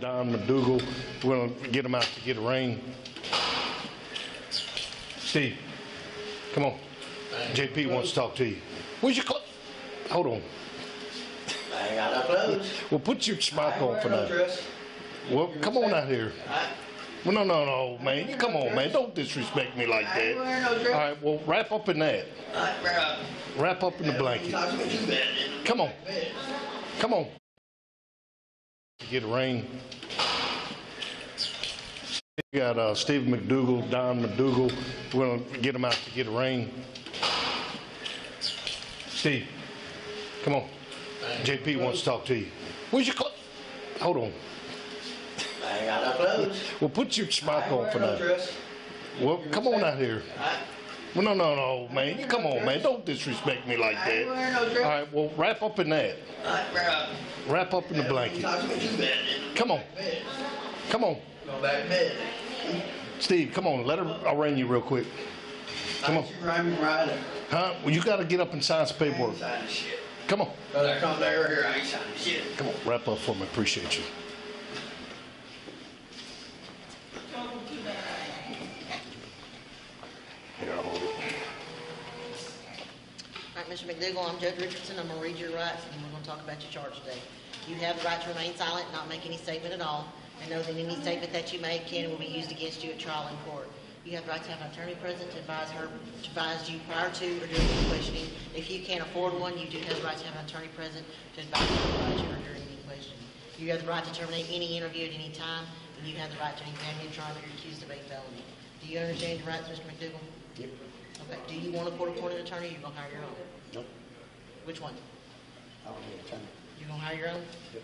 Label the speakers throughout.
Speaker 1: Don McDougal. We're gonna get him out to get a ring. Steve, come on. JP wants to talk to you. Where's your clothes? Hold on.
Speaker 2: I ain't got no clothes.
Speaker 1: Well, put your smock on for
Speaker 2: no
Speaker 1: now.
Speaker 2: dress.
Speaker 1: Well, come on out here. Well, no, no, no, man. Come on, man. Don't disrespect me like that.
Speaker 2: no dress.
Speaker 1: right, well, wrap up in that. Wrap up in the blanket.
Speaker 2: To.
Speaker 1: Come on. Come on. Get a ring. We got uh, Steve McDougal, Don McDougal. We're gonna get him out to get a ring. Steve, come on. JP wants to talk to you. Where's your clothes? Hold on.
Speaker 2: I ain't got no clothes.
Speaker 1: Well, put your smock on for now. Well, come on out here. Well, no, no, no, man. Come on, man. Don't disrespect me like that. All right, well, wrap up in that. Wrap up in the blanket.
Speaker 2: Talk to me too bad.
Speaker 1: Come on. Come on.
Speaker 2: Go back to bed.
Speaker 1: Steve, come on. Let her arraign you real quick. Come on.
Speaker 2: I you right.
Speaker 1: Huh? Well, you got to get up and sign some paperwork.
Speaker 2: ain't signing shit.
Speaker 1: Come on.
Speaker 2: I come here, I ain't shit.
Speaker 1: Come on. Wrap up for me. Appreciate you. Here, I'll hold it.
Speaker 3: All right, Mr. McDougal, I'm Judge Richardson. I'm gonna read your rights, and we're gonna talk about your charge today. You have the right to remain silent, not make any statement at all, and know that any statement that you make can and will be used against you at trial in court. You have the right to have an attorney present to advise her, to advise you prior to or during the questioning. If you can't afford one, you do have the right to have an attorney present to advise you prior to or during any questioning. You have the right to terminate any interview at any time, and you have the right to examine your trial if you're accused of a felony. Do you understand your rights, Mr. McDougal?
Speaker 1: Yep.
Speaker 3: You want a court-appointed attorney, or you gonna hire your own?
Speaker 1: Nope.
Speaker 3: Which one?
Speaker 1: I don't need a time.
Speaker 3: You gonna hire your own?
Speaker 1: Yep.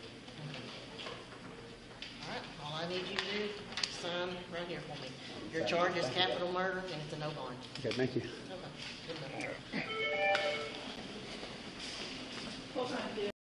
Speaker 3: All right, all I need you to do, is sign right here for me. Your charge is capital murder, and it's a no bond.
Speaker 4: Okay, thank you.
Speaker 3: Okay, good enough.